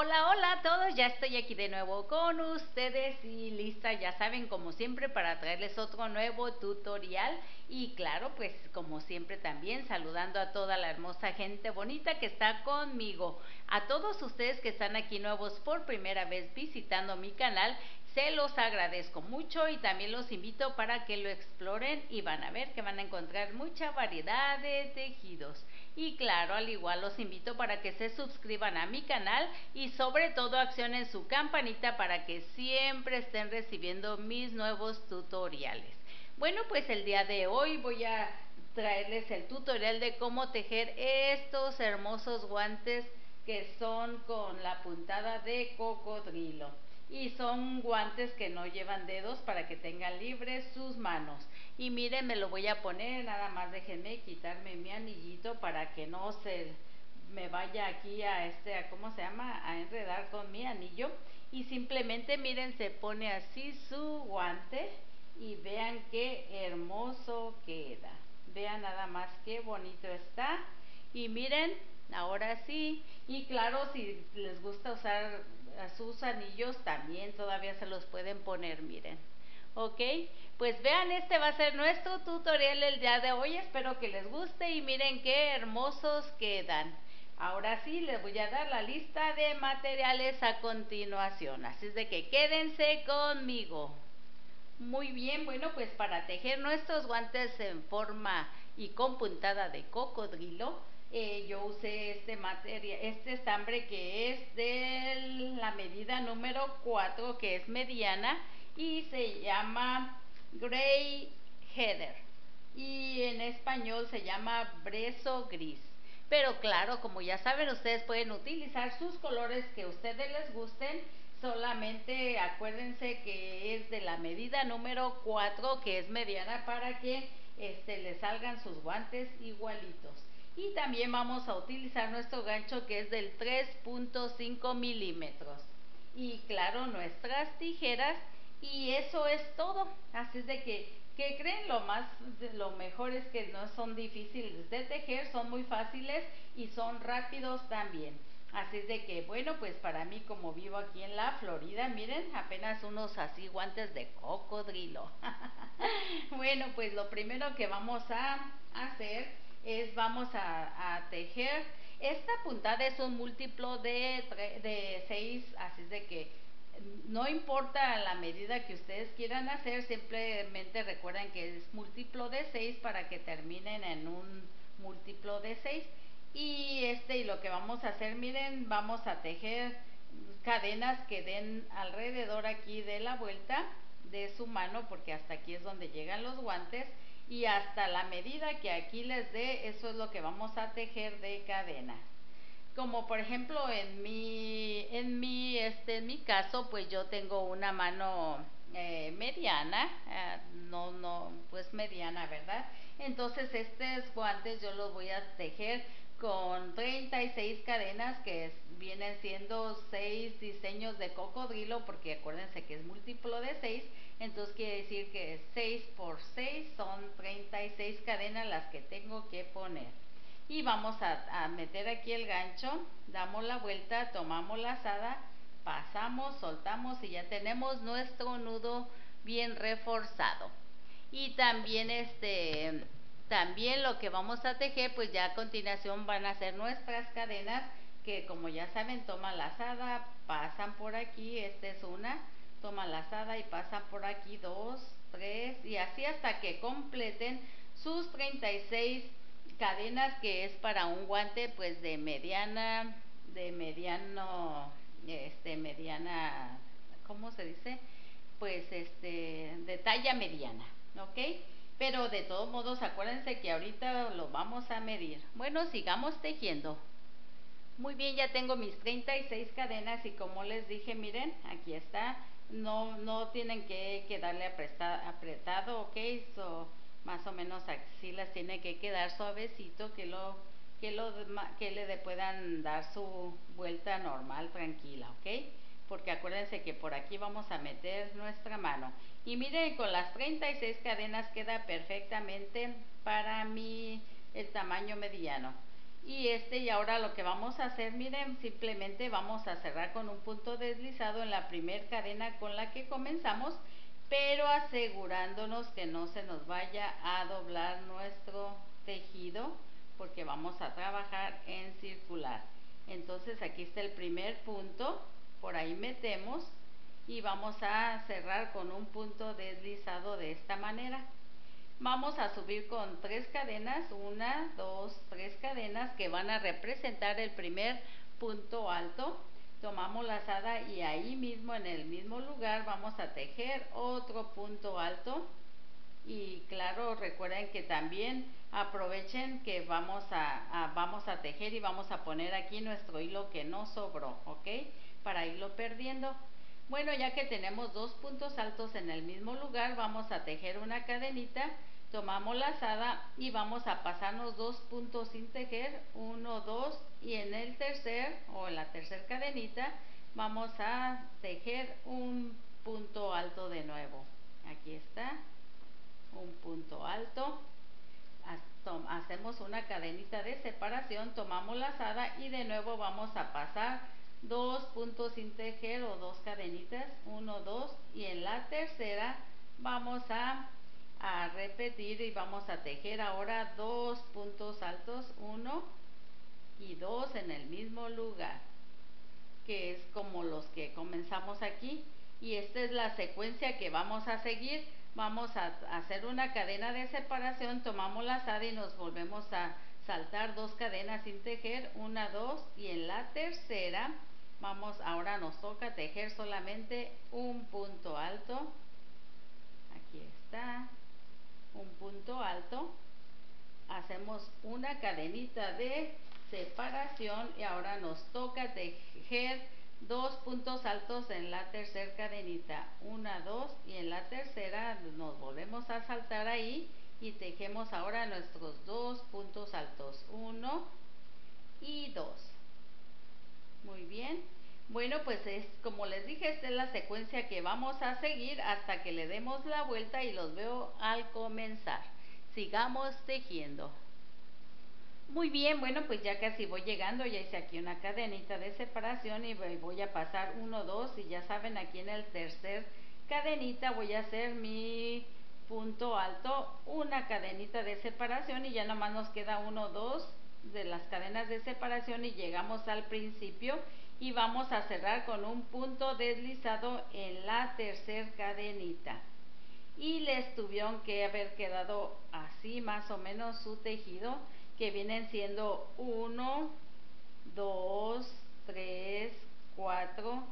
Hola, hola a todos, ya estoy aquí de nuevo con ustedes y lista, ya saben, como siempre, para traerles otro nuevo tutorial y claro, pues como siempre también saludando a toda la hermosa gente bonita que está conmigo, a todos ustedes que están aquí nuevos por primera vez visitando mi canal, se los agradezco mucho y también los invito para que lo exploren y van a ver que van a encontrar mucha variedad de tejidos. Y claro, al igual los invito para que se suscriban a mi canal y sobre todo accionen su campanita para que siempre estén recibiendo mis nuevos tutoriales. Bueno, pues el día de hoy voy a traerles el tutorial de cómo tejer estos hermosos guantes que son con la puntada de cocodrilo y son guantes que no llevan dedos para que tengan libres sus manos. Y miren, me lo voy a poner, nada más déjenme quitarme mi anillito para que no se me vaya aquí a este, a, ¿cómo se llama? A enredar con mi anillo. Y simplemente miren, se pone así su guante y vean qué hermoso queda. Vean nada más qué bonito está. Y miren, ahora sí. Y claro, si les gusta usar a sus anillos también todavía se los pueden poner, miren. ¿Ok? Pues vean, este va a ser nuestro tutorial el día de hoy. Espero que les guste y miren qué hermosos quedan. Ahora sí, les voy a dar la lista de materiales a continuación. Así es de que quédense conmigo. Muy bien, bueno, pues para tejer nuestros guantes en forma y con puntada de cocodrilo, eh, yo usé este material, este estambre que es de la medida número 4, que es mediana, y se llama Grey Heather. Y en español se llama brezo gris. Pero claro, como ya saben, ustedes pueden utilizar sus colores que a ustedes les gusten. Solamente acuérdense que es de la medida número 4, que es mediana, para que este, les salgan sus guantes igualitos y también vamos a utilizar nuestro gancho que es del 3.5 milímetros. Y claro nuestras tijeras y eso es todo. Así es de que que creen lo más lo mejor es que no son difíciles de tejer son muy fáciles y son rápidos también. Así es de que bueno pues para mí como vivo aquí en la Florida miren apenas unos así guantes de cocodrilo. Bueno pues lo primero que vamos a hacer es vamos a, tejer. Esta puntada es un múltiplo de, de 6, así es de que no importa la medida que ustedes quieran hacer, simplemente recuerden que es múltiplo de 6 para que terminen en un múltiplo de 6. Y este y lo que vamos a hacer, miren, vamos a tejer cadenas que den alrededor aquí de la vuelta de su mano, porque hasta aquí es donde llegan los guantes y hasta la medida que aquí les dé, eso es lo que vamos a tejer de cadena. Como por ejemplo en mi, en mi, este, en mi caso, pues yo tengo una mano eh, mediana, eh, no, no, pues mediana, ¿verdad? Entonces estos guantes yo los voy a tejer con 36 cadenas que vienen siendo 6 diseños de cocodrilo porque acuérdense que es múltiplo de 6 entonces quiere decir que 6 por 6 son 36 cadenas las que tengo que poner. Y vamos a, meter aquí el gancho damos la vuelta tomamos la asada pasamos soltamos y ya tenemos nuestro nudo bien reforzado. Y también este también lo que vamos a tejer, pues ya a continuación van a ser nuestras cadenas que como ya saben toman la lazada, pasan por aquí, esta es una, toman la lazada y pasan por aquí dos, tres y así hasta que completen sus 36 cadenas que es para un guante pues de mediana, de mediano, este mediana, ¿cómo se dice? Pues este, de talla mediana, ¿ok? Pero de todos modos, acuérdense que ahorita lo vamos a medir. Bueno, sigamos tejiendo. Muy bien, ya tengo mis 36 cadenas y como les dije, miren, aquí está. No, no tienen que quedarle apretado, ok, so, más o menos así las tiene que quedar suavecito, que lo que, lo, que le puedan dar su vuelta normal, tranquila, ok porque acuérdense que por aquí vamos a meter nuestra mano. Y miren, con las 36 cadenas queda perfectamente para mí el tamaño mediano. Y este y ahora lo que vamos a hacer miren simplemente vamos a cerrar con un punto deslizado en la primer cadena con la que comenzamos pero asegurándonos que no se nos vaya a doblar nuestro tejido porque vamos a trabajar en circular. Entonces aquí está el primer punto por ahí metemos y vamos a cerrar con un punto deslizado de esta manera vamos a subir con tres cadenas, una, dos, tres cadenas que van a representar el primer punto alto. Tomamos la lazada y ahí mismo en el mismo lugar vamos a tejer otro punto alto. Y claro, recuerden que también aprovechen que vamos a, vamos a tejer y vamos a poner aquí nuestro hilo que no sobró, ¿ok? Para irlo perdiendo. Bueno, ya que tenemos dos puntos altos en el mismo lugar, vamos a tejer una cadenita, tomamos la lazada y vamos a pasarnos dos puntos sin tejer, uno, dos, y en el tercer o en la tercera cadenita vamos a tejer un punto alto de nuevo. Aquí está, un punto alto. Hacemos una cadenita de separación, tomamos la lazada y de nuevo vamos a pasar dos puntos sin tejer o dos cadenitas, uno, dos y en la tercera vamos a, a repetir y vamos a tejer ahora dos puntos altos, uno y dos en el mismo lugar, que es como los que comenzamos aquí y esta es la secuencia que vamos a seguir. Vamos a hacer una cadena de separación, tomamos la lazada y nos volvemos a saltar dos cadenas sin tejer, una, dos y en la tercera vamos ahora nos toca tejer solamente un punto alto. Aquí está un punto alto. Hacemos una cadenita de separación y ahora nos toca tejer dos puntos altos en la tercera cadenita una dos y en la tercera nos volvemos a saltar ahí y tejemos ahora nuestros dos puntos altos uno y dos muy bien. Bueno, pues es como les dije, esta es la secuencia que vamos a seguir hasta que le demos la vuelta y los veo al comenzar. Sigamos tejiendo. Muy bien, bueno, pues ya casi voy llegando, ya hice aquí una cadenita de separación y voy a pasar uno, dos y ya saben aquí en el tercer cadenita voy a hacer mi punto alto, una cadenita de separación y ya nomás nos queda uno, dos de las cadenas de separación y llegamos al principio y vamos a cerrar con un punto deslizado en la tercer cadenita. Y les tuvieron que haber quedado así más o menos su tejido que vienen siendo 1 2 3 4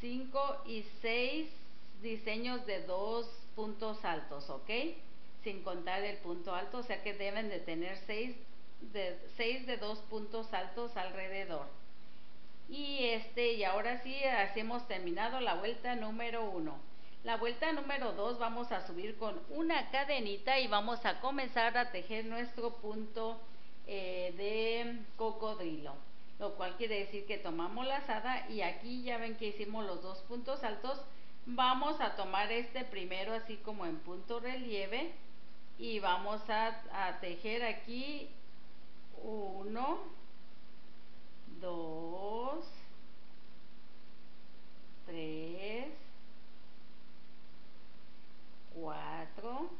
5 y 6 diseños de dos puntos altos ok sin contar el punto alto o sea que deben de tener 6 de, seis de dos puntos altos alrededor. Y este, y ahora sí, así hemos terminado la vuelta número uno. La vuelta número dos vamos a subir con una cadenita y vamos a comenzar a tejer nuestro punto eh, de cocodrilo. Lo cual quiere decir que tomamos la lazada y aquí ya ven que hicimos los dos puntos altos. Vamos a tomar este primero así como en punto relieve y vamos a, tejer aquí 1, 2, 3, 4,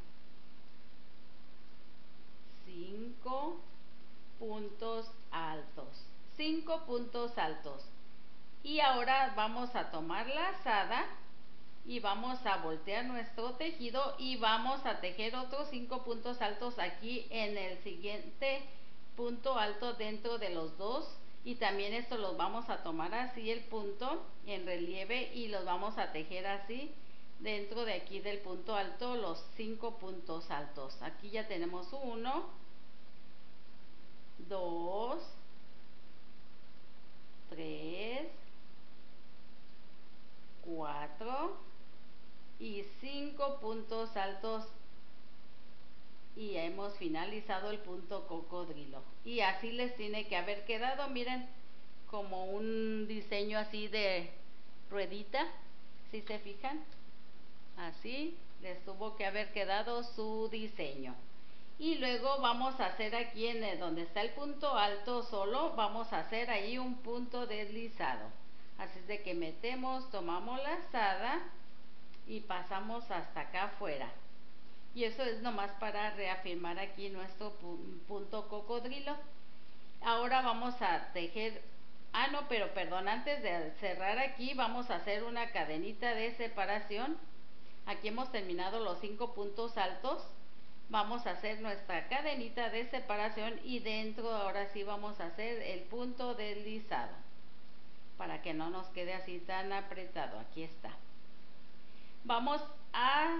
5 puntos altos. 5 puntos altos. Y ahora vamos a tomar la asada y vamos a voltear nuestro tejido y vamos a tejer otros 5 puntos altos aquí en el siguiente punto alto dentro de los dos. Y también esto los vamos a tomar así el punto en relieve y los vamos a tejer así dentro de aquí del punto alto los cinco puntos altos. Aquí ya tenemos uno dos tres cuatro y cinco puntos altos. Y hemos finalizado el punto cocodrilo. Y así les tiene que haber quedado miren como un diseño así de ruedita si se fijan. Así les tuvo que haber quedado su diseño. Y luego vamos a hacer aquí en donde está el punto alto solo, vamos a hacer ahí un punto deslizado. Así es de que metemos, tomamos la lazada y pasamos hasta acá afuera. Y eso es nomás para reafirmar aquí nuestro punto cocodrilo. Ahora vamos a tejer, ah no, pero perdón, antes de cerrar aquí vamos a hacer una cadenita de separación. Aquí hemos terminado los cinco puntos altos vamos a hacer nuestra cadenita de separación y dentro ahora sí vamos a hacer el punto deslizado para que no nos quede así tan apretado aquí está vamos a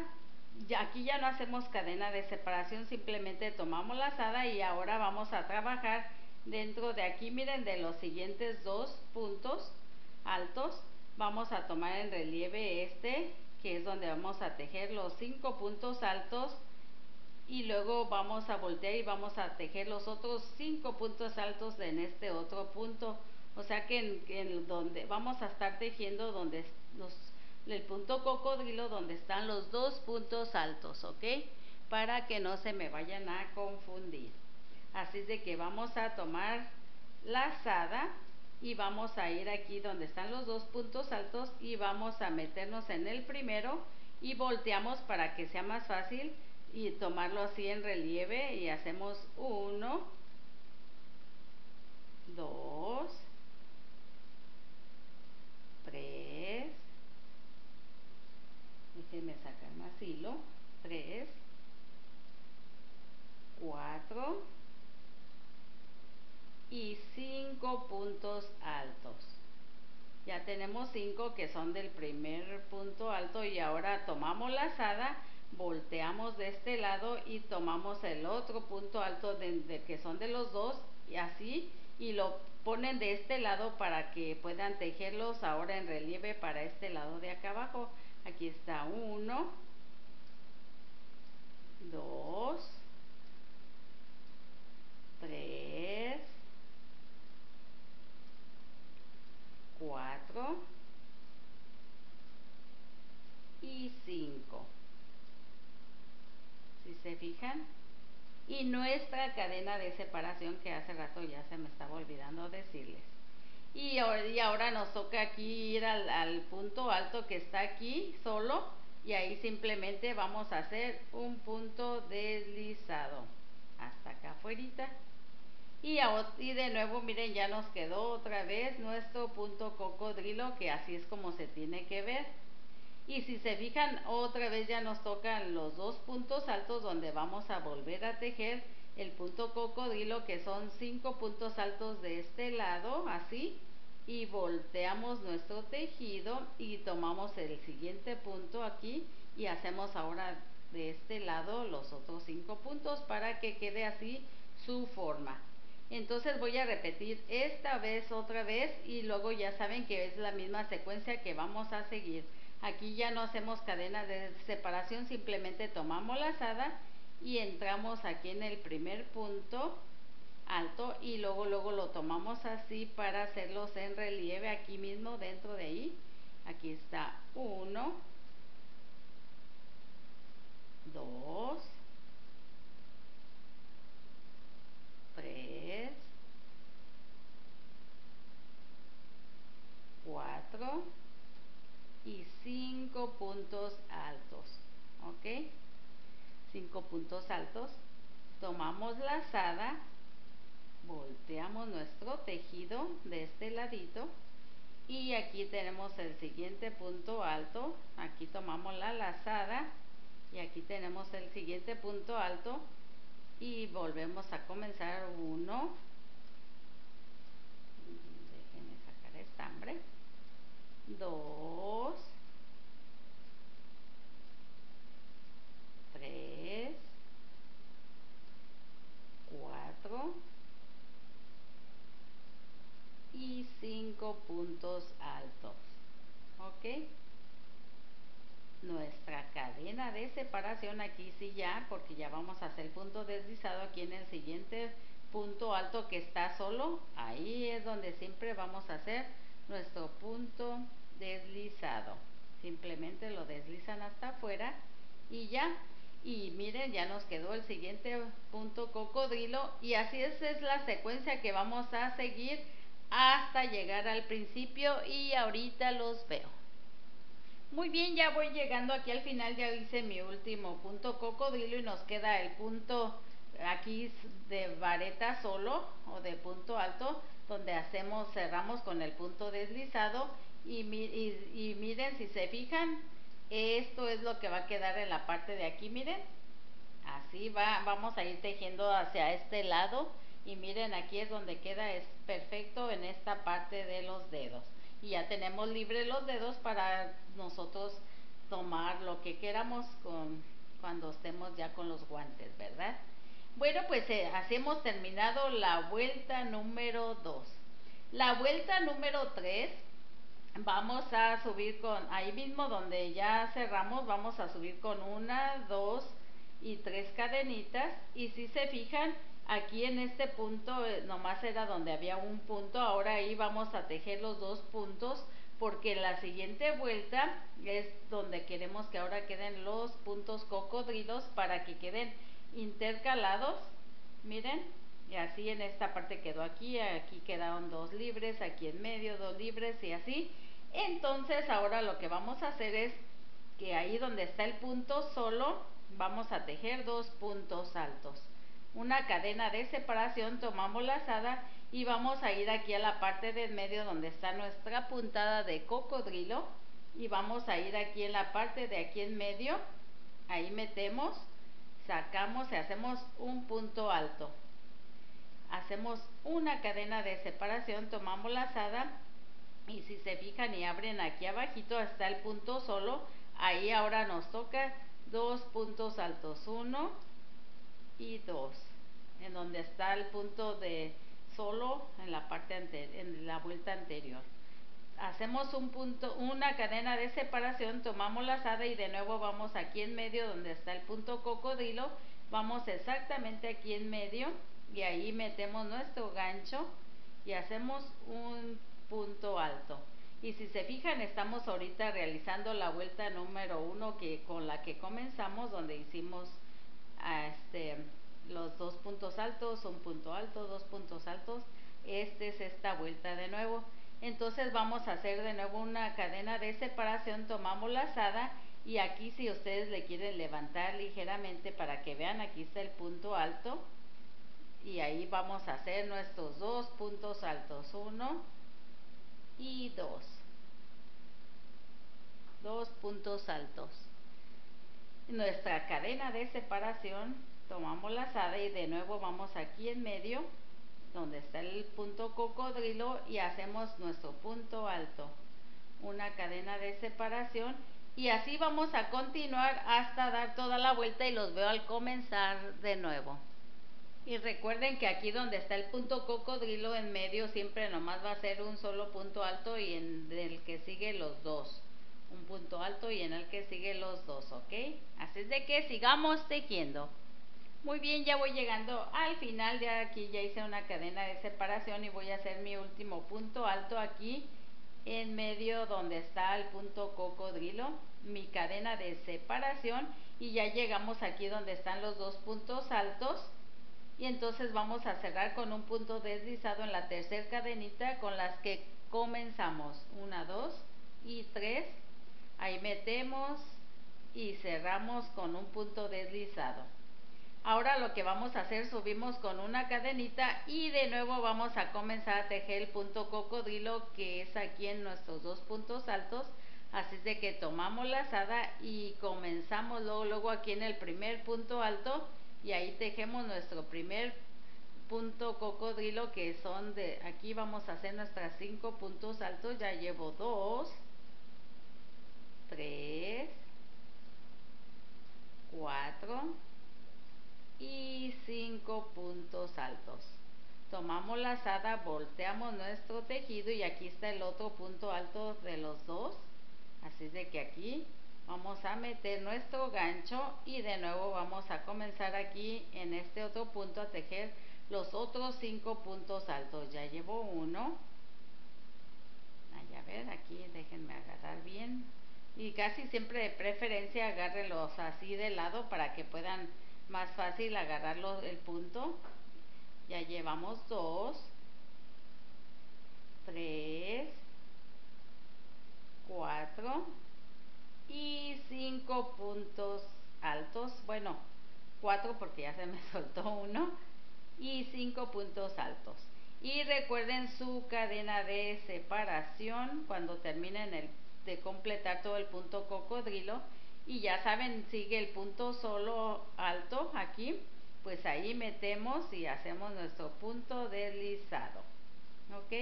aquí ya no hacemos cadena de separación simplemente tomamos la lazada y ahora vamos a trabajar dentro de aquí miren de los siguientes dos puntos altos vamos a tomar en relieve este que es donde vamos a tejer los cinco puntos altos y luego vamos a voltear y vamos a tejer los otros cinco puntos altos en este otro punto. O sea que en, donde vamos a estar tejiendo donde los, el punto cocodrilo donde están los dos puntos altos ok para que no se me vayan a confundir. Así de que vamos a tomar la lazada y vamos a ir aquí donde están los dos puntos altos y vamos a meternos en el primero y volteamos para que sea más fácil y tomarlo así en relieve y hacemos uno, dos, tres, déjenme sacar más hilo, tres, cuatro y cinco puntos altos. Ya tenemos cinco que son del primer punto alto y ahora tomamos la lazada volteamos de este lado y tomamos el otro punto alto de, que son de los dos y así y lo ponen de este lado para que puedan tejerlos ahora en relieve para este lado de acá abajo aquí está uno dos tres cuatro y cinco si se fijan. Y nuestra cadena de separación que hace rato ya se me estaba olvidando decirles. Y ahora, nos toca aquí ir al, punto alto que está aquí solo y ahí simplemente vamos a hacer un punto deslizado. Hasta acá afuera y de nuevo miren ya nos quedó otra vez nuestro punto cocodrilo que así es como se tiene que ver. Y si se fijan, otra vez ya nos tocan los dos puntos altos donde vamos a volver a tejer el punto cocodrilo que son cinco puntos altos de este lado, así. Y volteamos nuestro tejido y tomamos el siguiente punto aquí y hacemos ahora de este lado los otros cinco puntos para que quede así su forma. Entonces voy a repetir esta vez otra vez y luego ya saben que es la misma secuencia que vamos a seguir. Aquí ya no hacemos cadena de separación, simplemente tomamos la lazada y entramos aquí en el primer punto alto y luego luego lo tomamos así para hacerlos en relieve aquí mismo dentro de ahí. Aquí está uno, dos, tres, cuatro y cinco puntos altos ok cinco puntos altos. Tomamos la lazada volteamos nuestro tejido de este ladito y aquí tenemos el siguiente punto alto. Aquí tomamos la lazada y aquí tenemos el siguiente punto alto y volvemos a comenzar uno. Déjenme sacar estambre dos, tres, cuatro y cinco puntos altos. ¿Ok? Nuestra cadena de separación aquí sí ya, porque ya vamos a hacer punto deslizado aquí en el siguiente punto alto que está solo. Ahí es donde siempre vamos a hacer nuestro punto deslizado simplemente lo deslizan hasta afuera y ya y miren ya nos quedó el siguiente punto cocodrilo y así es la secuencia que vamos a seguir hasta llegar al principio y ahorita los veo. Muy bien, ya voy llegando aquí al final, ya hice mi último punto cocodrilo y nos queda el punto aquí de vareta solo o de punto alto donde hacemos, cerramos con el punto deslizado y, miren si se fijan esto es lo que va a quedar en la parte de aquí, miren. Así va, vamos a ir tejiendo hacia este lado y miren aquí es donde queda, es perfecto en esta parte de los dedos. Y ya tenemos libre los dedos para nosotros tomar lo que queramos con, cuando estemos ya con los guantes, ¿verdad? Bueno, pues eh, así hemos terminado la vuelta número 2. La vuelta número 3 vamos a subir con, ahí mismo donde ya cerramos, vamos a subir con una, dos y tres cadenitas y si se fijan, aquí en este punto eh, nomás era donde había un punto, ahora ahí vamos a tejer los dos puntos porque la siguiente vuelta es donde queremos que ahora queden los puntos cocodrilos para que queden intercalados, miren, y así en esta parte quedó aquí, aquí quedaron dos libres, aquí en medio dos libres y así. Entonces ahora lo que vamos a hacer es que ahí donde está el punto solo, vamos a tejer dos puntos altos. Una cadena de separación, tomamos la lazada y vamos a ir aquí a la parte del medio donde está nuestra puntada de cocodrilo y vamos a ir aquí en la parte de aquí en medio, ahí metemos, sacamos y hacemos un punto alto. Hacemos una cadena de separación, tomamos la lazada y si se fijan y abren aquí abajito hasta el punto solo, ahí ahora nos toca dos puntos altos, uno y dos, en donde está el punto de solo en la parte en la vuelta anterior. Hacemos un punto, una cadena de separación, tomamos la lazada y de nuevo vamos aquí en medio donde está el punto cocodrilo, vamos exactamente aquí en medio y ahí metemos nuestro gancho y hacemos un punto alto. Y si se fijan, estamos ahorita realizando la vuelta número uno que con la que comenzamos, donde hicimos este, los dos puntos altos, un punto alto, dos puntos altos. Este es esta vuelta de nuevo. Entonces vamos a hacer de nuevo una cadena de separación, tomamos la lazada y aquí si ustedes le quieren levantar ligeramente para que vean, aquí está el punto alto y ahí vamos a hacer nuestros dos puntos altos uno y dos dos puntos altos nuestra cadena de separación tomamos la lazada y de nuevo vamos aquí en medio donde está el punto cocodrilo y hacemos nuestro punto alto una cadena de separación y así vamos a continuar hasta dar toda la vuelta y los veo al comenzar de nuevo y recuerden que aquí donde está el punto cocodrilo en medio siempre nomás va a ser un solo punto alto y en el que sigue los dos. Un punto alto y en el que sigue los dos, ¿ok? Así es de que sigamos tejiendo. Muy bien, ya voy llegando al final, de aquí ya hice una cadena de separación y voy a hacer mi último punto alto aquí en medio donde está el punto cocodrilo, mi cadena de separación. Y ya llegamos aquí donde están los dos puntos altos. Y entonces vamos a cerrar con un punto deslizado en la tercera cadenita con las que comenzamos. Una, dos y tres ahí metemos y cerramos con un punto deslizado. Ahora lo que vamos a hacer subimos con una cadenita y de nuevo vamos a comenzar a tejer el punto cocodrilo que es aquí en nuestros dos puntos altos. Así de que tomamos la lazada y comenzamos luego, luego aquí en el primer punto alto y ahí tejemos nuestro primer punto cocodrilo que son de aquí vamos a hacer nuestras cinco puntos altos. Ya llevo dos tres cuatro y cinco puntos altos. Tomamos la lazada volteamos nuestro tejido y aquí está el otro punto alto de los dos. Así de que aquí vamos a meter nuestro gancho y de nuevo vamos a comenzar aquí en este otro punto a tejer los otros cinco puntos altos. Ya llevo uno. A ver aquí déjenme agarrar bien y casi siempre de preferencia agárrenlos así de lado para que puedan más fácil agarrarlo el punto. Ya llevamos dos tres cuatro y cinco puntos altos. Bueno cuatro porque ya se me soltó uno y cinco puntos altos. Y recuerden su cadena de separación cuando terminen el, de completar todo el punto cocodrilo y ya saben sigue el punto solo alto aquí pues ahí metemos y hacemos nuestro punto deslizado ok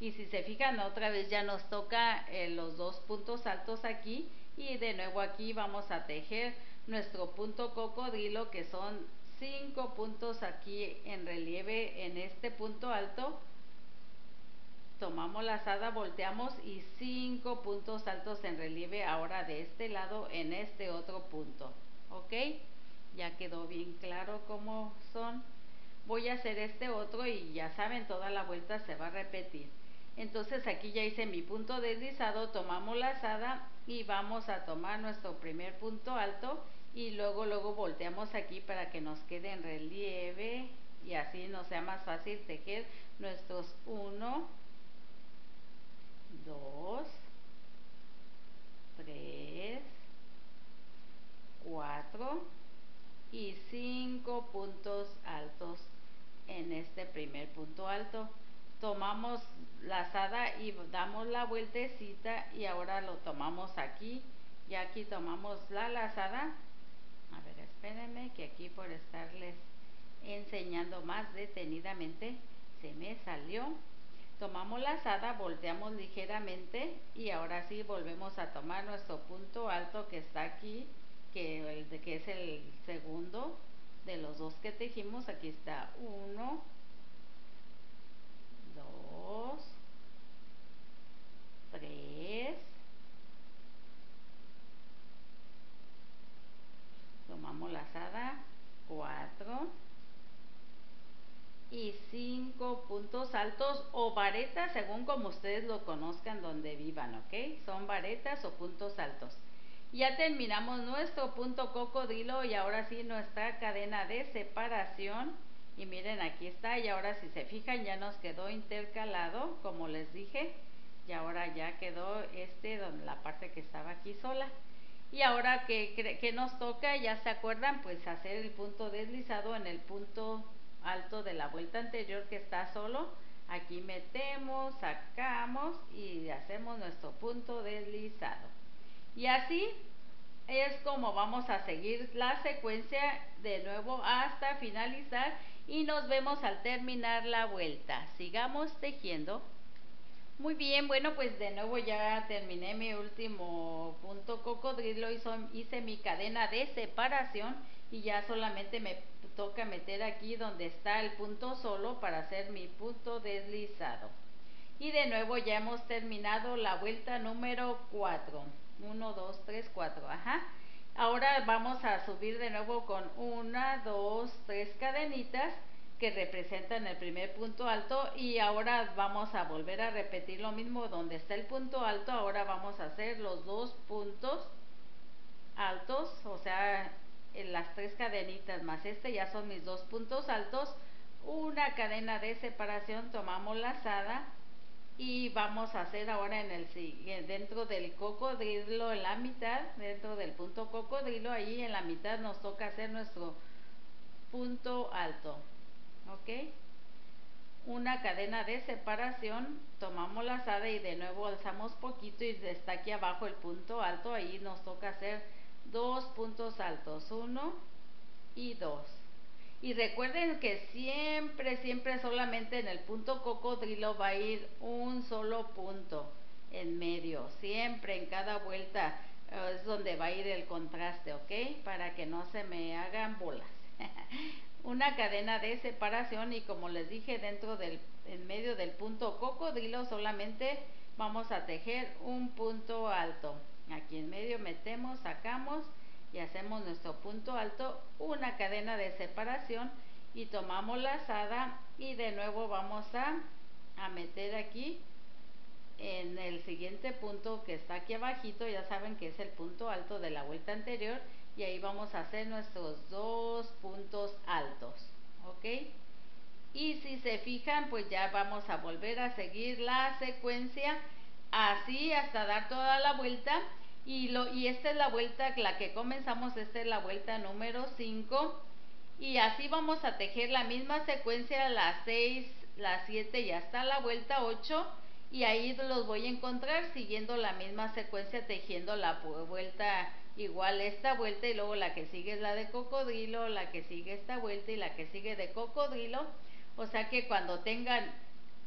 y si se fijan otra vez ya nos toca eh, los dos puntos altos aquí y de nuevo aquí vamos a tejer nuestro punto cocodrilo que son cinco puntos aquí en relieve en este punto alto tomamos la lazada volteamos y cinco puntos altos en relieve ahora de este lado en este otro punto. Ok ya quedó bien claro cómo son. Voy a hacer este otro y ya saben toda la vuelta se va a repetir. Entonces aquí ya hice mi punto deslizado tomamos la lazada y vamos a tomar nuestro primer punto alto y luego luego volteamos aquí para que nos quede en relieve y así nos sea más fácil tejer nuestros 1 2 3 4 y 5 puntos altos en este primer punto alto. Tomamos la lazada y damos la vueltecita y ahora lo tomamos aquí. Y aquí tomamos la lazada a ver espérenme que aquí por estarles enseñando más detenidamente se me salió tomamos la lazada volteamos ligeramente y ahora sí volvemos a tomar nuestro punto alto que está aquí que, que es el segundo de los dos que tejimos. Aquí está uno dos tres. Tomamos la lazada cuatro y cinco puntos altos o varetas según como ustedes lo conozcan donde vivan, ¿ok? Son varetas o puntos altos. Ya terminamos nuestro punto cocodrilo y ahora sí nuestra cadena de separación. Y miren aquí está y ahora si se fijan ya nos quedó intercalado como les dije. Y ahora ya quedó este donde la parte que estaba aquí sola. Y ahora que, que nos toca, ya se acuerdan, pues hacer el punto deslizado en el punto alto de la vuelta anterior que está solo. Aquí metemos sacamos y hacemos nuestro punto deslizado. Y así es como vamos a seguir la secuencia de nuevo hasta finalizar y nos vemos al terminar la vuelta. Sigamos tejiendo. Muy bien, bueno pues de nuevo ya terminé mi último punto cocodrilo, hice mi cadena de separación y ya solamente me toca meter aquí donde está el punto solo para hacer mi punto deslizado. Y de nuevo ya hemos terminado la vuelta número 4 1 2 3 4 ajá. Ahora vamos a subir de nuevo con una dos tres cadenitas que representan el primer punto alto. Y ahora vamos a volver a repetir lo mismo. Donde está el punto alto ahora vamos a hacer los dos puntos altos o sea en las tres cadenitas más este ya son mis dos puntos altos. Una cadena de separación tomamos lazada y vamos a hacer ahora en el dentro del cocodrilo en la mitad dentro del punto cocodrilo ahí en la mitad nos toca hacer nuestro punto alto ok una cadena de separación tomamos lazada y de nuevo alzamos poquito y está aquí abajo el punto alto ahí nos toca hacer dos puntos altos, uno y dos. Y recuerden que siempre, siempre solamente en el punto cocodrilo va a ir un solo punto en medio, siempre en cada vuelta eh, es donde va a ir el contraste, ¿ok? Para que no se me hagan bolas. Una cadena de separación y como les dije dentro del, en medio del punto cocodrilo solamente vamos a tejer un punto alto aquí en medio metemos sacamos y hacemos nuestro punto alto una cadena de separación y tomamos la lazada y de nuevo vamos a, a meter aquí en el siguiente punto que está aquí abajito, ya saben que es el punto alto de la vuelta anterior y ahí vamos a hacer nuestros dos puntos altos, ¿ok? Y si se fijan, pues ya vamos a volver a seguir la secuencia así hasta dar toda la vuelta y, lo, y esta es la vuelta, la que comenzamos, esta es la vuelta número 5 y así vamos a tejer la misma secuencia las 6, las 7 y hasta la vuelta 8 y ahí los voy a encontrar siguiendo la misma secuencia tejiendo la vuelta igual esta vuelta y luego la que sigue es la de cocodrilo, la que sigue esta vuelta y la que sigue de cocodrilo. O sea que cuando tengan,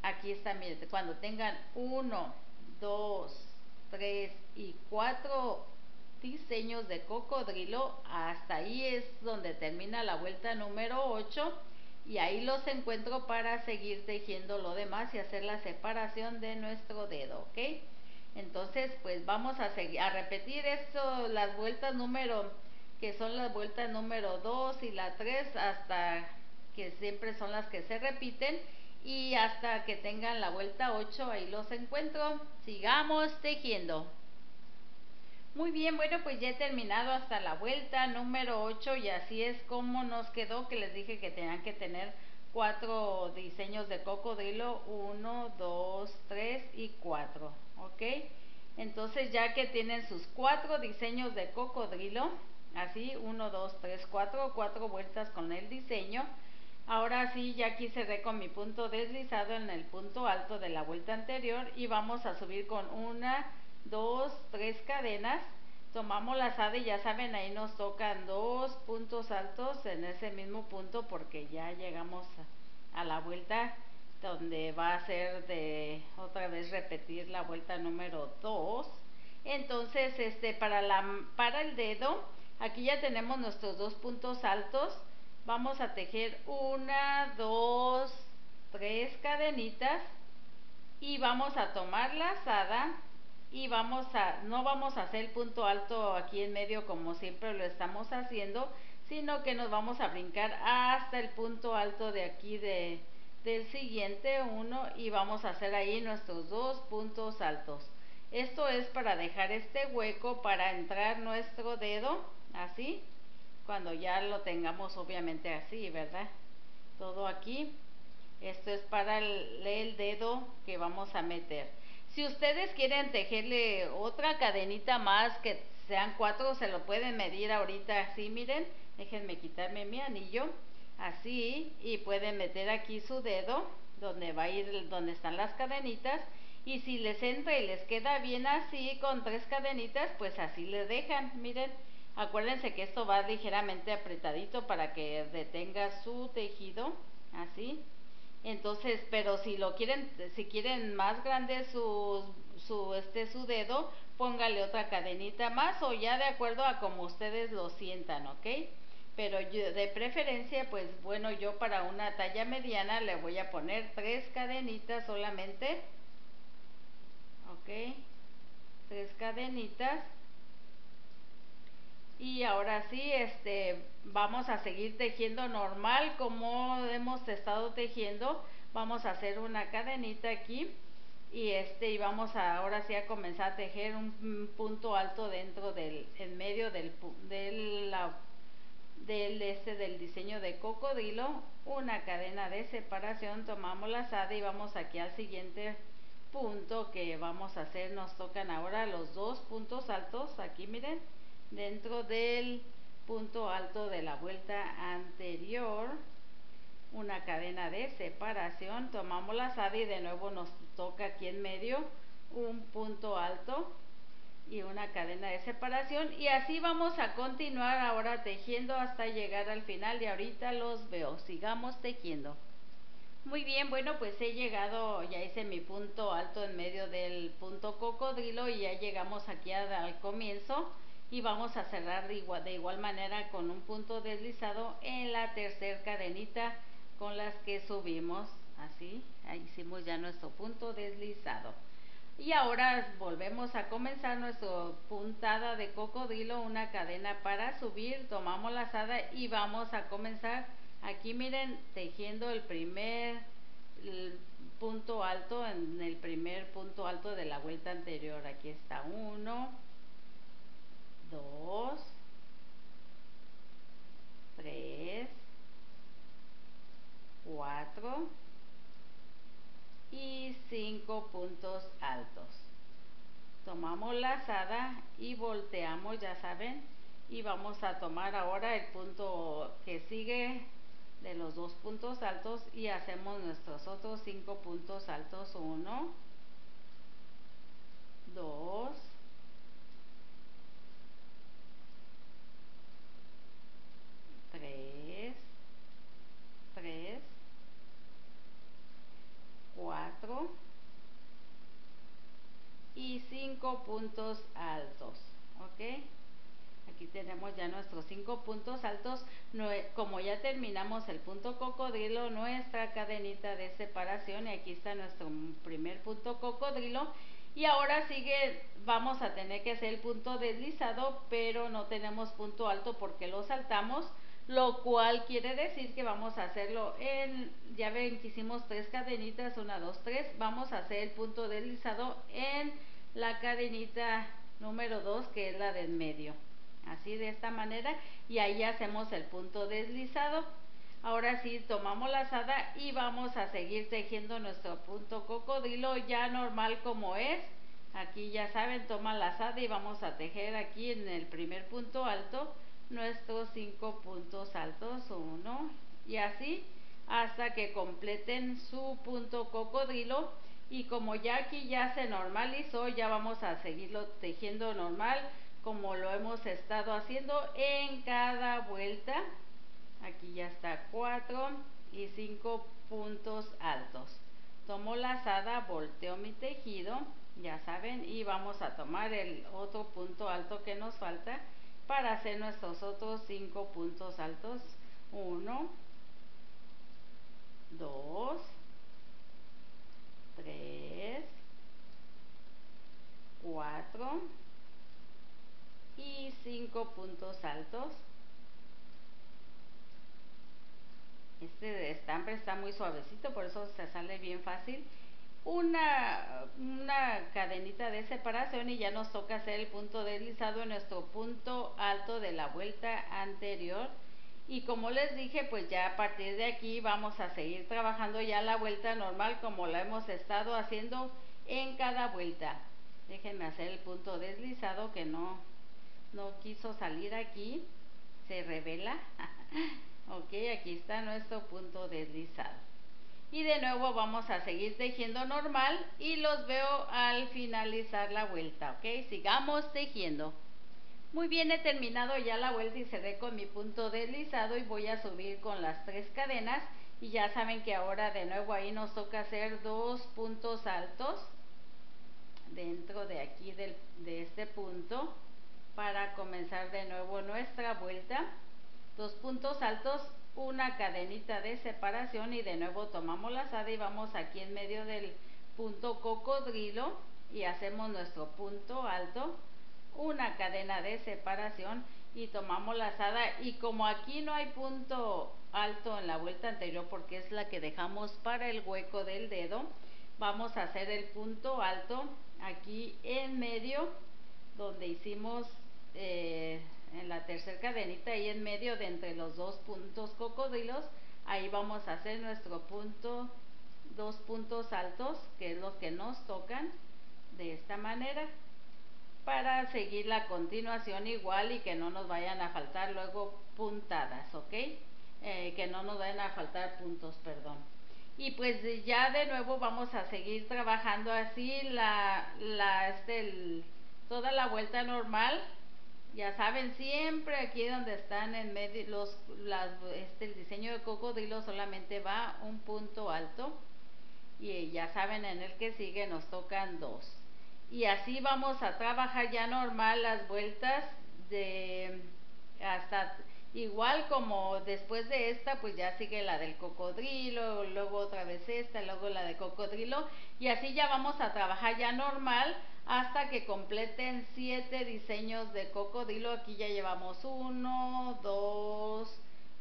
aquí está, miren, cuando tengan uno, dos, tres y cuatro diseños de cocodrilo, hasta ahí es donde termina la vuelta número 8 y ahí los encuentro para seguir tejiendo lo demás y hacer la separación de nuestro dedo, ¿ok? Entonces, pues vamos a seguir, a repetir esto, las vueltas número, que son las vueltas número 2 y la 3, hasta que siempre son las que se repiten, y hasta que tengan la vuelta 8, ahí los encuentro. Sigamos tejiendo. Muy bien, bueno, pues ya he terminado hasta la vuelta número 8 y así es como nos quedó, que les dije que tenían que tener cuatro diseños de cocodrilo, 1, 2, 3 y 4. ¿ok? Entonces ya que tienen sus cuatro diseños de cocodrilo, así, uno, dos, tres, cuatro, cuatro vueltas con el diseño, ahora sí ya aquí cerré con mi punto deslizado en el punto alto de la vuelta anterior y vamos a subir con una, dos, tres cadenas, tomamos la lazada y ya saben ahí nos tocan dos puntos altos en ese mismo punto porque ya llegamos a, la vuelta donde va a ser de otra vez repetir la vuelta número 2. Entonces, este para la para el dedo, aquí ya tenemos nuestros dos puntos altos. Vamos a tejer una, dos, tres cadenitas y vamos a tomar la lazada y vamos a no vamos a hacer el punto alto aquí en medio como siempre lo estamos haciendo, sino que nos vamos a brincar hasta el punto alto de aquí de del siguiente uno y vamos a hacer ahí nuestros dos puntos altos. Esto es para dejar este hueco para entrar nuestro dedo así cuando ya lo tengamos obviamente así verdad todo aquí. Esto es para el, el dedo que vamos a meter si ustedes quieren tejerle otra cadenita más que sean cuatro se lo pueden medir ahorita. Así miren déjenme quitarme mi anillo así y pueden meter aquí su dedo donde va a ir donde están las cadenitas y si les entra y les queda bien así con tres cadenitas pues así le dejan. Miren acuérdense que esto va ligeramente apretadito para que detenga su tejido así entonces pero si lo quieren si quieren más grande su su este su dedo póngale otra cadenita más o ya de acuerdo a como ustedes lo sientan ok pero yo, de preferencia pues bueno yo para una talla mediana le voy a poner tres cadenitas solamente ok tres cadenitas y ahora sí este vamos a seguir tejiendo normal como hemos estado tejiendo. Vamos a hacer una cadenita aquí y este y vamos a, ahora sí a comenzar a tejer un, punto alto dentro del en medio del de la del este del diseño de cocodrilo. Una cadena de separación tomamos la lazada y vamos aquí al siguiente punto que vamos a hacer. Nos tocan ahora los dos puntos altos. Aquí miren dentro del punto alto de la vuelta anterior una cadena de separación. Tomamos la lazada y de nuevo nos toca aquí en medio un punto alto y una cadena de separación. Y así vamos a continuar ahora tejiendo hasta llegar al final y ahorita los veo. Sigamos tejiendo. Muy bien bueno pues he llegado ya hice mi punto alto en medio del punto cocodrilo y ya llegamos aquí al comienzo y vamos a cerrar de igual, manera con un punto deslizado en la tercera cadenita con las que subimos así ahí hicimos ya nuestro punto deslizado. Y ahora volvemos a comenzar nuestra puntada de cocodrilo, una cadena para subir, tomamos la lazada y vamos a comenzar. Aquí miren tejiendo el primer punto alto en el primer punto alto de la vuelta anterior. Aquí está uno, dos, tres, cuatro y cinco puntos altos. Tomamos la lazada y volteamos, ya saben, y vamos a tomar ahora el punto que sigue de los dos puntos altos y hacemos nuestros otros cinco puntos altos. Uno, dos, tres, tres, cuatro y cinco puntos altos. ¿Ok? aquí tenemos ya nuestros cinco puntos altos como ya terminamos el punto cocodrilo nuestra cadenita de separación y aquí está nuestro primer punto cocodrilo y ahora sigue vamos a tener que hacer el punto deslizado pero no tenemos punto alto porque lo saltamos lo cual quiere decir que vamos a hacerlo en, ya ven que hicimos tres cadenitas, una, dos, tres, vamos a hacer el punto deslizado en la cadenita número 2 que es la del medio. Así de esta manera y ahí hacemos el punto deslizado ahora sí tomamos la asada y vamos a seguir tejiendo nuestro punto cocodrilo ya normal como es. Aquí ya saben toma la asada y vamos a tejer aquí en el primer punto alto nuestros cinco puntos altos uno y así hasta que completen su punto cocodrilo y como ya aquí ya se normalizó ya vamos a seguirlo tejiendo normal como lo hemos estado haciendo en cada vuelta. Aquí ya está 4 y 5 puntos altos. Tomo la lazada, volteo mi tejido, ya saben, y vamos a tomar el otro punto alto que nos falta para hacer nuestros otros 5 puntos altos. 1, 2, 3, 4, y 5 puntos altos. Este estambre está muy suavecito, por eso se sale bien fácil. Una, una cadenita de separación y ya nos toca hacer el punto deslizado en nuestro punto alto de la vuelta anterior. Y como les dije, pues ya a partir de aquí vamos a seguir trabajando ya la vuelta normal como la hemos estado haciendo en cada vuelta. Déjenme hacer el punto deslizado que no, no quiso salir aquí, se revela. ok, aquí está nuestro punto deslizado. Y de nuevo vamos a seguir tejiendo normal y los veo al finalizar la vuelta, ok. Sigamos tejiendo. Muy bien, he terminado ya la vuelta y cerré con mi punto deslizado y voy a subir con las tres cadenas. Y ya saben que ahora de nuevo ahí nos toca hacer dos puntos altos dentro de aquí del, de este punto para comenzar de nuevo nuestra vuelta. Dos puntos altos, una cadenita de separación y de nuevo tomamos la lazada y vamos aquí en medio del punto cocodrilo y hacemos nuestro punto alto, una cadena de separación y tomamos la lazada y como aquí no hay punto alto en la vuelta anterior porque es la que dejamos para el hueco del dedo, vamos a hacer el punto alto aquí en medio donde hicimos eh, en la tercera cadenita ahí en medio de entre los dos puntos cocodrilos ahí vamos a hacer nuestro punto dos puntos altos que es lo que nos tocan de esta manera para seguir la continuación igual y que no nos vayan a faltar luego puntadas ok eh, que no nos vayan a faltar puntos perdón. Y pues ya de nuevo vamos a seguir trabajando así la, la este, toda la vuelta normal ya saben, siempre aquí donde están en medio, los, este, el diseño de cocodrilo solamente va un punto alto. Y ya saben, en el que sigue nos tocan dos. Y así vamos a trabajar ya normal las vueltas de hasta igual como después de esta pues ya sigue la del cocodrilo luego otra vez esta luego la de cocodrilo y así ya vamos a trabajar ya normal hasta que completen siete diseños de cocodrilo. Aquí ya llevamos uno, dos,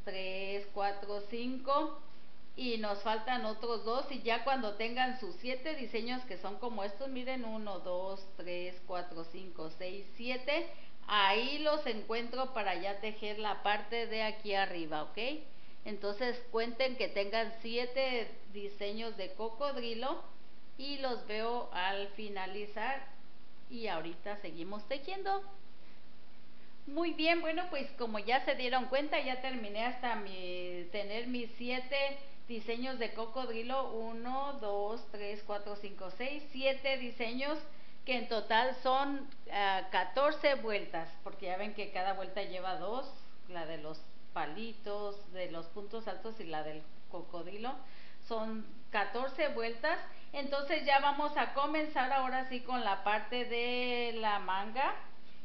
tres, cuatro, cinco. y nos faltan otros dos y ya cuando tengan sus siete diseños que son como estos, miren, uno, dos, tres, cuatro, cinco, seis, siete, ahí los encuentro para ya tejer la parte de aquí arriba, ¿ok? Entonces cuenten que tengan siete diseños de cocodrilo y los veo al finalizar y ahorita seguimos tejiendo. Muy bien, bueno, pues como ya se dieron cuenta, ya terminé hasta mi, tener mis siete diseños de cocodrilo. Uno, dos, tres, cuatro, cinco, seis, siete diseños que en total son 14 ah, vueltas, porque ya ven que cada vuelta lleva dos, la de los palitos, de los puntos altos y la del cocodrilo. Son 14 vueltas. Entonces ya vamos a comenzar ahora sí con la parte de la manga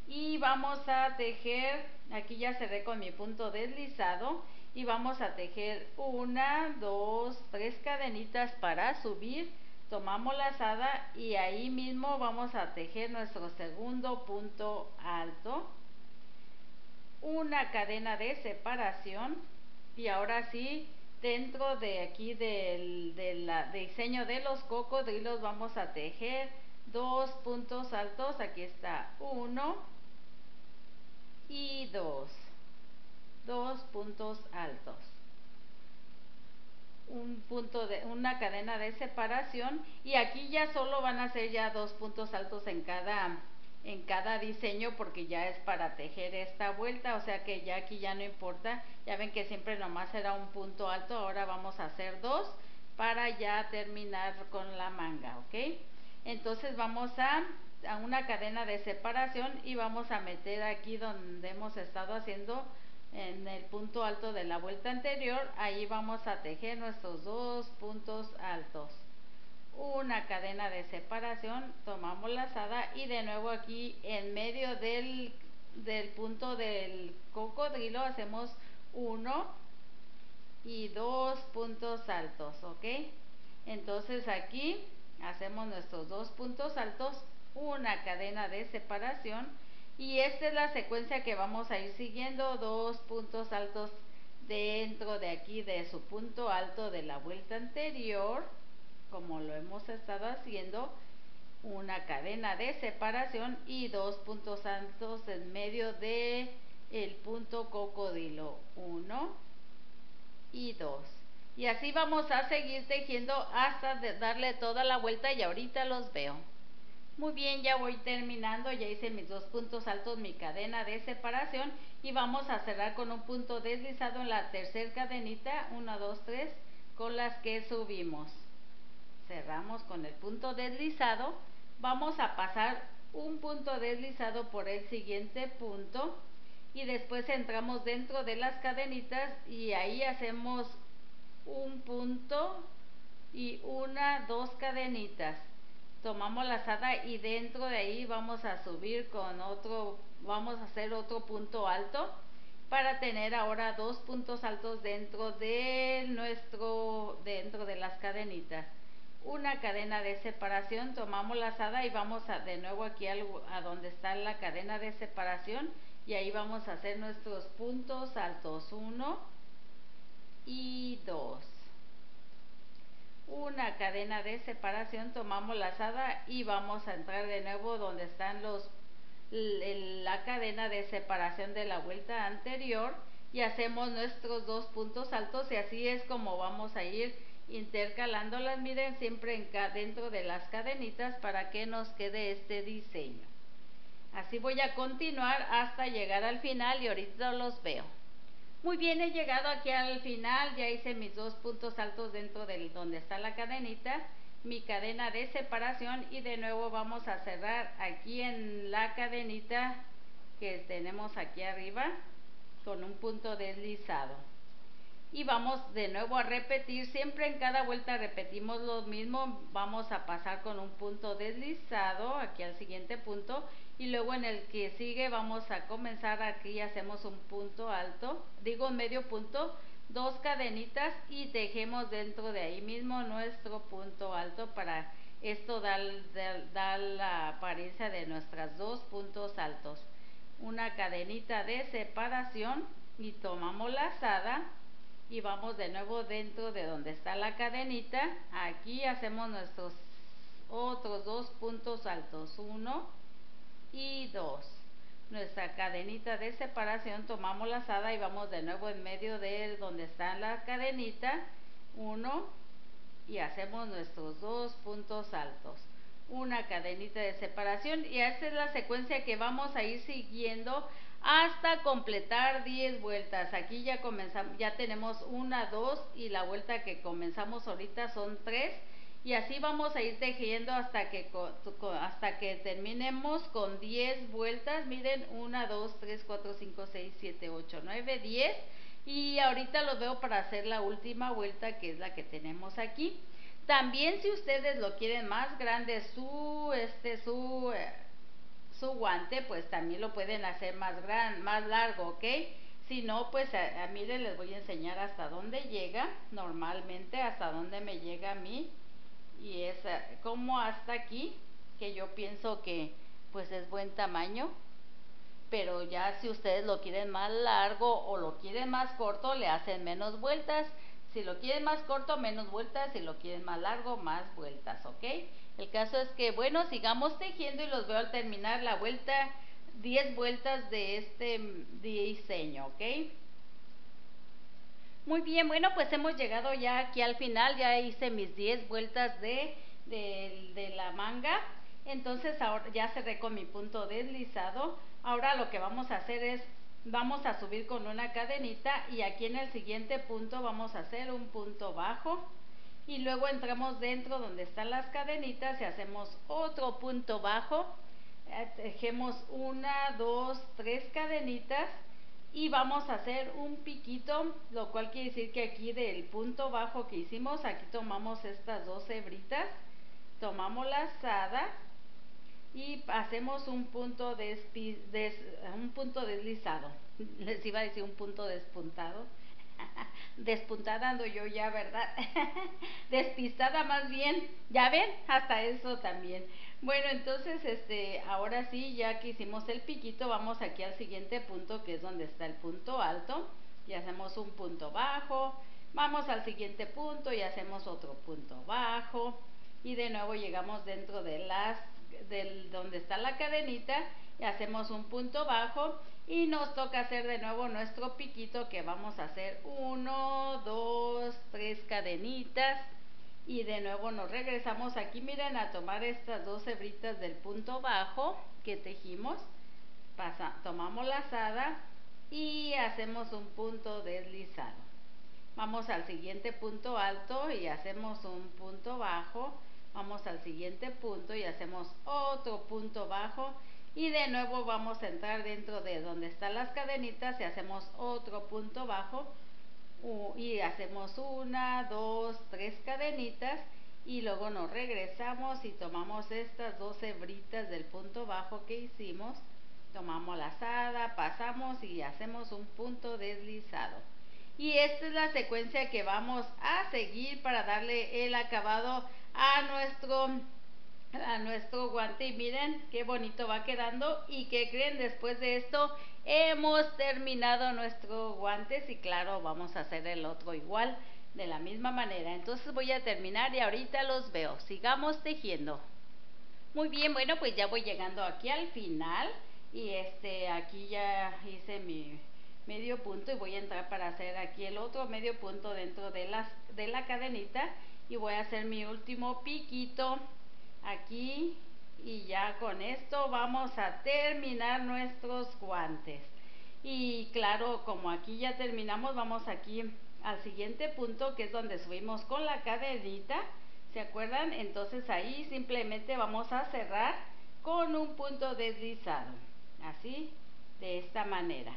y vamos a tejer, aquí ya cerré con mi punto deslizado y vamos a tejer una, dos, tres cadenitas para subir, tomamos la lazada y ahí mismo vamos a tejer nuestro segundo punto alto, una cadena de separación y ahora sí dentro de aquí del, del diseño de los cocodrilos vamos a tejer dos puntos altos, aquí está uno, y dos, dos puntos altos. Un punto de una cadena de separación y aquí ya solo van a ser ya dos puntos altos en cada en cada diseño porque ya es para tejer esta vuelta, o sea que ya aquí ya no importa, ya ven que siempre nomás era un punto alto, ahora vamos a hacer dos para ya terminar con la manga, ¿ok? Entonces vamos a a una cadena de separación y vamos a meter aquí donde hemos estado haciendo en el punto alto de la vuelta anterior. Ahí vamos a tejer nuestros dos puntos altos una cadena de separación tomamos la lazada y de nuevo aquí en medio del, del punto del cocodrilo hacemos uno y dos puntos altos ok entonces aquí hacemos nuestros dos puntos altos una cadena de separación y esta es la secuencia que vamos a ir siguiendo dos puntos altos dentro de aquí de su punto alto de la vuelta anterior como lo hemos estado haciendo una cadena de separación y dos puntos altos en medio de el punto cocodrilo uno y dos y así vamos a seguir tejiendo hasta darle toda la vuelta y ahorita los veo muy bien, ya voy terminando, ya hice mis dos puntos altos, mi cadena de separación y vamos a cerrar con un punto deslizado en la tercera cadenita, 1, 2, 3, con las que subimos. Cerramos con el punto deslizado, vamos a pasar un punto deslizado por el siguiente punto y después entramos dentro de las cadenitas y ahí hacemos un punto y una, dos cadenitas tomamos la lazada y dentro de ahí vamos a subir con otro, vamos a hacer otro punto alto para tener ahora dos puntos altos dentro de nuestro, dentro de las cadenitas. Una cadena de separación, tomamos la lazada y vamos a, de nuevo aquí a donde está la cadena de separación y ahí vamos a hacer nuestros puntos altos, uno y dos. Una cadena de separación, tomamos la lazada y vamos a entrar de nuevo donde están los la cadena de separación de la vuelta anterior y hacemos nuestros dos puntos altos y así es como vamos a ir intercalándolas, miren siempre en, dentro de las cadenitas para que nos quede este diseño. Así voy a continuar hasta llegar al final y ahorita los veo. Muy bien, he llegado aquí al final, ya hice mis dos puntos altos dentro de donde está la cadenita, mi cadena de separación y de nuevo vamos a cerrar aquí en la cadenita que tenemos aquí arriba con un punto deslizado y vamos de nuevo a repetir. Siempre en cada vuelta repetimos lo mismo. Vamos a pasar con un punto deslizado aquí al siguiente punto y luego en el que sigue vamos a comenzar. Aquí hacemos un punto alto digo medio punto dos cadenitas y tejemos dentro de ahí mismo nuestro punto alto para esto da, da la apariencia de nuestras dos puntos altos. Una cadenita de separación y tomamos la lazada y vamos de nuevo dentro de donde está la cadenita. Aquí hacemos nuestros otros dos puntos altos. Uno y dos. Nuestra cadenita de separación tomamos la lazada y vamos de nuevo en medio de donde está la cadenita. Uno y hacemos nuestros dos puntos altos. Una cadenita de separación. Y esta es la secuencia que vamos a ir siguiendo hasta completar 10 vueltas. Aquí ya comenzamos, ya tenemos una, dos y la vuelta que comenzamos ahorita son tres y así vamos a ir tejiendo hasta que hasta que terminemos con 10 vueltas. Miren, 1 2 3 4 5 6 7 8 9 10 y ahorita los veo para hacer la última vuelta que es la que tenemos aquí. También si ustedes lo quieren más grande su este su eh, su guante, pues también lo pueden hacer más gran, más largo, ¿ok? Si no, pues a, mí les voy a enseñar hasta dónde llega, normalmente hasta dónde me llega a mí. Y es eh, como hasta aquí, que yo pienso que pues es buen tamaño. Pero ya si ustedes lo quieren más largo o lo quieren más corto, le hacen menos vueltas. Si lo quieren más corto, menos vueltas. Si lo quieren más largo, más vueltas, ¿ok? El caso es que, bueno, sigamos tejiendo y los veo al terminar la vuelta, 10 vueltas de este diseño, ¿ok? Muy bien, bueno, pues hemos llegado ya aquí al final, ya hice mis 10 vueltas de, de, de la manga. Entonces ahora ya cerré con mi punto deslizado. Ahora lo que vamos a hacer es, vamos a subir con una cadenita y aquí en el siguiente punto vamos a hacer un punto bajo y luego entramos dentro donde están las cadenitas y hacemos otro punto bajo. Eh, tejemos una dos tres cadenitas y vamos a hacer un piquito lo cual quiere decir que aquí del punto bajo que hicimos aquí tomamos estas dos hebritas tomamos la asada y hacemos un punto un punto deslizado. Les iba a decir un punto despuntado despuntada ando yo ya, ¿verdad? Despistada más bien, ya ven, hasta eso también. Bueno, entonces, este, ahora sí, ya que hicimos el piquito, vamos aquí al siguiente punto, que es donde está el punto alto, y hacemos un punto bajo, vamos al siguiente punto y hacemos otro punto bajo, y de nuevo llegamos dentro de las, del, donde está la cadenita, y hacemos un punto bajo, y nos toca hacer de nuevo nuestro piquito que vamos a hacer uno, dos, tres cadenitas. Y de nuevo nos regresamos aquí miren a tomar estas dos hebritas del punto bajo que tejimos. Pasa, tomamos la lazada y hacemos un punto deslizado. Vamos al siguiente punto alto y hacemos un punto bajo. Vamos al siguiente punto y hacemos otro punto bajo y de nuevo vamos a entrar dentro de donde están las cadenitas y hacemos otro punto bajo. Y hacemos una, dos, tres cadenitas y luego nos regresamos y tomamos estas dos hebritas del punto bajo que hicimos. Tomamos la asada, pasamos y hacemos un punto deslizado. Y esta es la secuencia que vamos a seguir para darle el acabado a nuestro a nuestro guante y miren qué bonito va quedando. Y que creen después de esto hemos terminado nuestro guante. Y claro vamos a hacer el otro igual de la misma manera. Entonces voy a terminar y ahorita los veo. Sigamos tejiendo. Muy bien bueno pues ya voy llegando aquí al final. Y este aquí ya hice mi medio punto y voy a entrar para hacer aquí el otro medio punto dentro de las de la cadenita. Y voy a hacer mi último piquito aquí y ya con esto vamos a terminar nuestros guantes y claro como aquí ya terminamos vamos aquí al siguiente punto que es donde subimos con la cadenita ¿se acuerdan? entonces ahí simplemente vamos a cerrar con un punto deslizado así de esta manera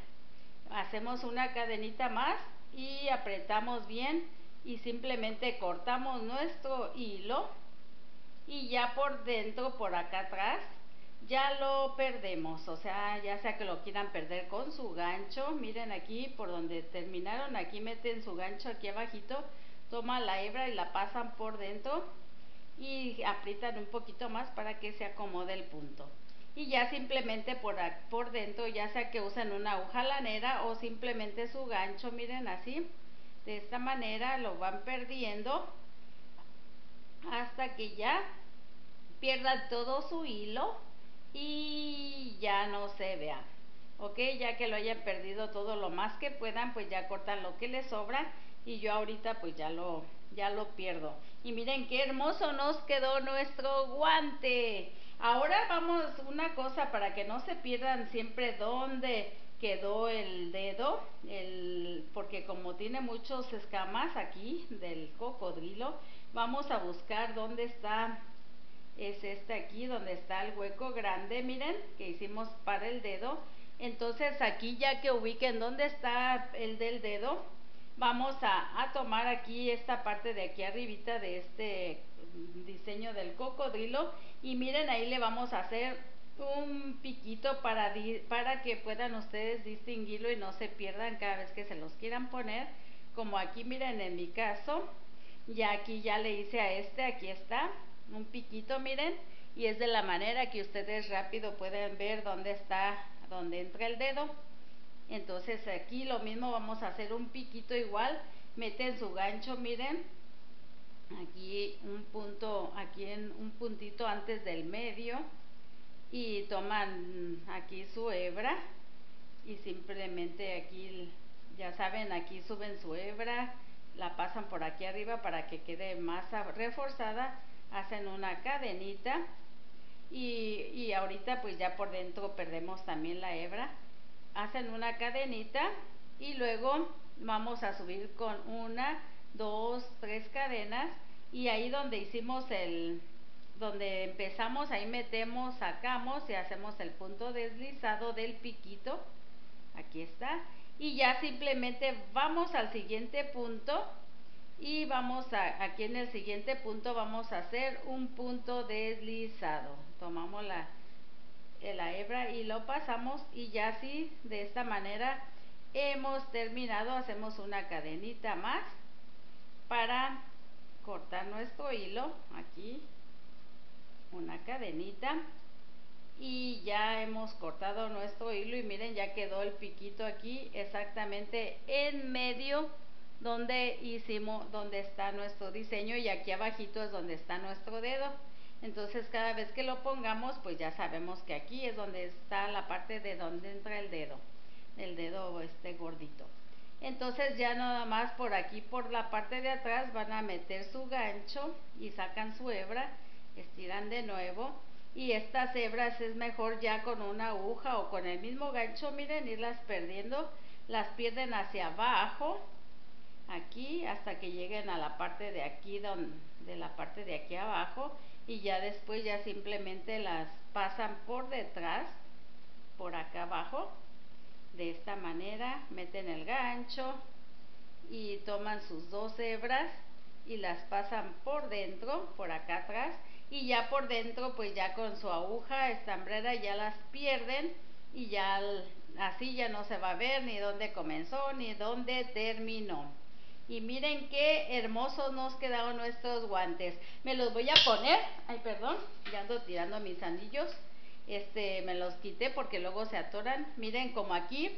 hacemos una cadenita más y apretamos bien y simplemente cortamos nuestro hilo y ya por dentro, por acá atrás, ya lo perdemos, o sea, ya sea que lo quieran perder con su gancho, miren aquí por donde terminaron, aquí meten su gancho aquí abajito, toma la hebra y la pasan por dentro y aprietan un poquito más para que se acomode el punto. Y ya simplemente por, por dentro, ya sea que usen una aguja lanera o simplemente su gancho, miren así, de esta manera lo van perdiendo hasta que ya pierdan todo su hilo y ya no se vea. Ok, ya que lo hayan perdido todo lo más que puedan, pues ya cortan lo que les sobra y yo ahorita pues ya lo, ya lo pierdo. Y miren qué hermoso nos quedó nuestro guante. Ahora vamos una cosa para que no se pierdan siempre dónde quedó el dedo, el, porque como tiene muchos escamas aquí del cocodrilo, vamos a buscar dónde está, es este aquí, donde está el hueco grande, miren, que hicimos para el dedo. Entonces aquí ya que ubiquen dónde está el del dedo, vamos a, a tomar aquí esta parte de aquí arribita de este diseño del cocodrilo y miren ahí le vamos a hacer un piquito para, para que puedan ustedes distinguirlo y no se pierdan cada vez que se los quieran poner. Como aquí miren en mi caso, ya aquí ya le hice a este, aquí está, un piquito miren, y es de la manera que ustedes rápido pueden ver dónde está, dónde entra el dedo. Entonces aquí lo mismo vamos a hacer un piquito igual, meten su gancho miren, aquí un punto, aquí en un puntito antes del medio y toman aquí su hebra y simplemente aquí ya saben aquí suben su hebra la pasan por aquí arriba para que quede más reforzada hacen una cadenita y, y ahorita pues ya por dentro perdemos también la hebra hacen una cadenita y luego vamos a subir con una dos tres cadenas y ahí donde hicimos el donde empezamos, ahí metemos, sacamos y hacemos el punto deslizado del piquito. Aquí está. Y ya simplemente vamos al siguiente punto y vamos a, aquí en el siguiente punto vamos a hacer un punto deslizado. Tomamos la, la hebra y lo pasamos y ya así de esta manera hemos terminado. Hacemos una cadenita más para cortar nuestro hilo aquí una cadenita y ya hemos cortado nuestro hilo y miren ya quedó el piquito aquí exactamente en medio donde hicimos donde está nuestro diseño y aquí abajito es donde está nuestro dedo. Entonces cada vez que lo pongamos pues ya sabemos que aquí es donde está la parte de donde entra el dedo el dedo este gordito. Entonces ya nada más por aquí por la parte de atrás van a meter su gancho y sacan su hebra estiran de nuevo y estas hebras es mejor ya con una aguja o con el mismo gancho, miren, irlas perdiendo, las pierden hacia abajo, aquí hasta que lleguen a la parte de aquí, donde, de la parte de aquí abajo y ya después ya simplemente las pasan por detrás, por acá abajo, de esta manera, meten el gancho y toman sus dos hebras y las pasan por dentro, por acá atrás y ya por dentro pues ya con su aguja estambrera ya las pierden y ya así ya no se va a ver ni dónde comenzó ni dónde terminó. Y miren qué hermosos nos quedaron nuestros guantes. Me los voy a poner, ay perdón, ya ando tirando mis anillos. Este, me los quité porque luego se atoran. Miren como aquí,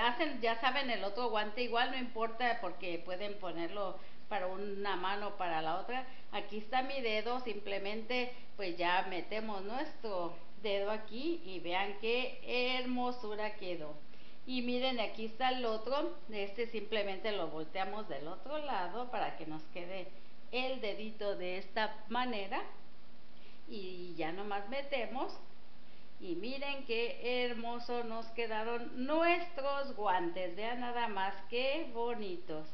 hacen, ya saben, el otro guante igual, no importa porque pueden ponerlo para una mano para la otra. Aquí está mi dedo, simplemente pues ya metemos nuestro dedo aquí y vean qué hermosura quedó. Y miren, aquí está el otro, este simplemente lo volteamos del otro lado para que nos quede el dedito de esta manera. Y ya nomás metemos y miren qué hermoso nos quedaron nuestros guantes. Vean nada más qué bonitos.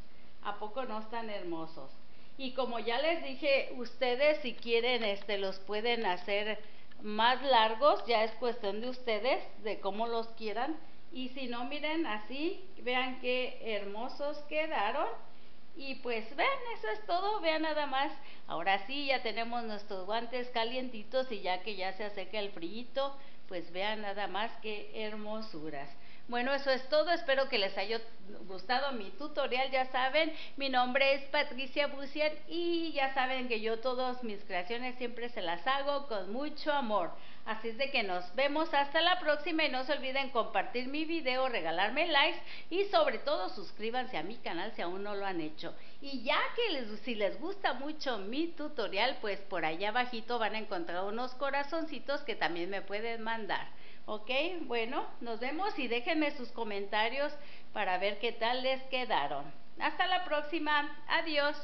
¿A poco no están hermosos? Y como ya les dije, ustedes si quieren, este, los pueden hacer más largos, ya es cuestión de ustedes, de cómo los quieran. Y si no, miren así, vean qué hermosos quedaron. Y pues vean, eso es todo, vean nada más. Ahora sí, ya tenemos nuestros guantes calientitos y ya que ya se acerca el frío, pues vean nada más qué hermosuras. Bueno, eso es todo. Espero que les haya gustado mi tutorial. Ya saben, mi nombre es Patricia Bucian y ya saben que yo todas mis creaciones siempre se las hago con mucho amor. Así es de que nos vemos hasta la próxima y no se olviden compartir mi video, regalarme likes y sobre todo suscríbanse a mi canal si aún no lo han hecho. Y ya que les, si les gusta mucho mi tutorial, pues por allá abajito van a encontrar unos corazoncitos que también me pueden mandar. ¿Ok? Bueno, nos vemos y déjenme sus comentarios para ver qué tal les quedaron. Hasta la próxima. Adiós.